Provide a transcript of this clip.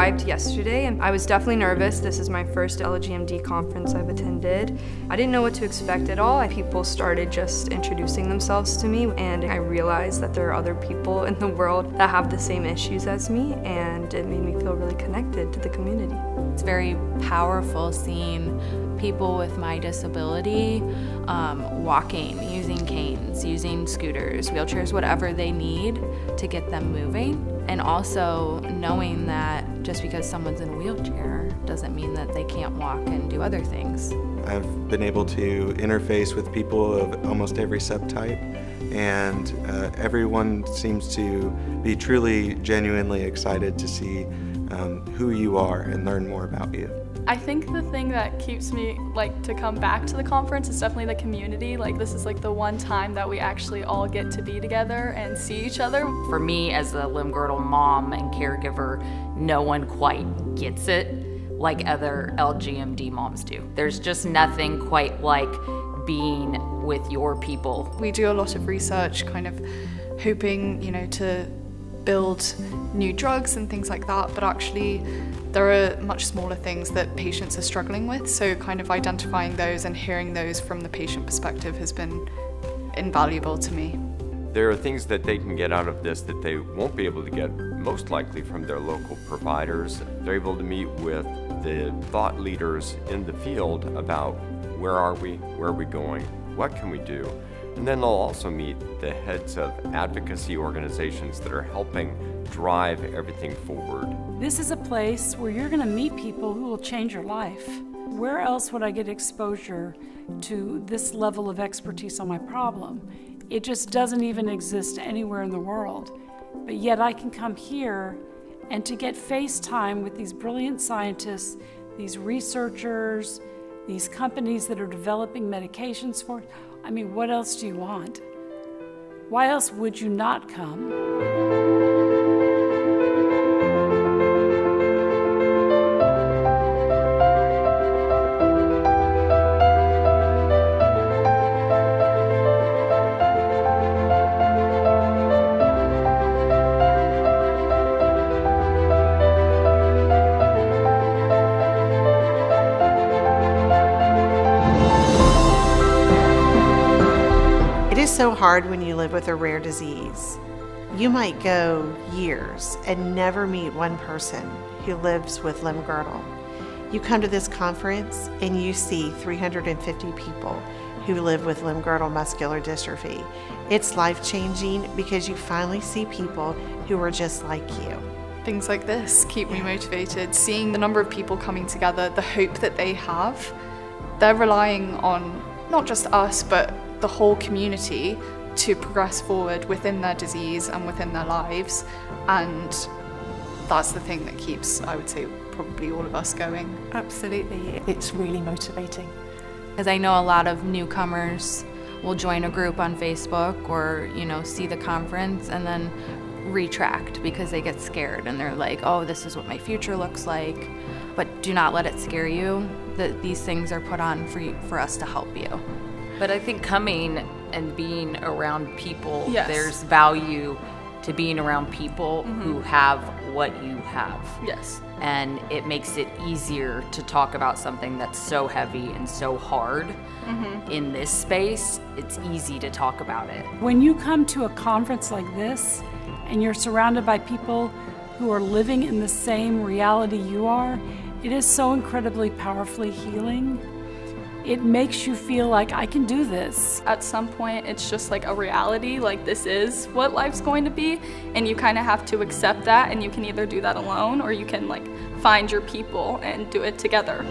arrived yesterday and I was definitely nervous. This is my first LGMD conference I've attended. I didn't know what to expect at all. People started just introducing themselves to me and I realized that there are other people in the world that have the same issues as me and it made me feel really connected to the community. It's very powerful seeing people with my disability um, walking, using canes, using scooters, wheelchairs, whatever they need to get them moving. And also knowing that just because someone's in a wheelchair doesn't mean that they can't walk and do other things. I've been able to interface with people of almost every subtype and uh, everyone seems to be truly genuinely excited to see um, who you are and learn more about you. I think the thing that keeps me like to come back to the conference is definitely the community. Like this is like the one time that we actually all get to be together and see each other. For me as a limb-girdle mom and caregiver, no one quite gets it like other LGMD moms do. There's just nothing quite like being with your people. We do a lot of research kind of hoping, you know, to build new drugs and things like that, but actually there are much smaller things that patients are struggling with. So kind of identifying those and hearing those from the patient perspective has been invaluable to me. There are things that they can get out of this that they won't be able to get most likely from their local providers. They're able to meet with the thought leaders in the field about where are we, where are we going, what can we do, and then they'll also meet the heads of advocacy organizations that are helping drive everything forward. This is a place where you're going to meet people who will change your life. Where else would I get exposure to this level of expertise on my problem? It just doesn't even exist anywhere in the world. But yet I can come here and to get FaceTime with these brilliant scientists, these researchers, these companies that are developing medications for. I mean, what else do you want? Why else would you not come? So hard when you live with a rare disease. You might go years and never meet one person who lives with limb girdle. You come to this conference and you see 350 people who live with limb girdle muscular dystrophy. It's life changing because you finally see people who are just like you. Things like this keep me motivated. Seeing the number of people coming together, the hope that they have, they're relying on not just us, but the whole community to progress forward within their disease and within their lives. And that's the thing that keeps, I would say, probably all of us going. Absolutely. It's really motivating. Because I know a lot of newcomers will join a group on Facebook or, you know, see the conference and then retract because they get scared and they're like, oh, this is what my future looks like. But do not let it scare you that these things are put on for, you, for us to help you. But I think coming and being around people, yes. there's value to being around people mm-hmm. who have what you have. Yes. And it makes it easier to talk about something that's so heavy and so hard mm-hmm. in this space. It's easy to talk about it. When you come to a conference like this and you're surrounded by people who are living in the same reality you are, it is so incredibly powerfully healing it makes you feel like I can do this. At some point, it's just like a reality, like this is what life's going to be, and you kind of have to accept that, and you can either do that alone or you can like find your people and do it together.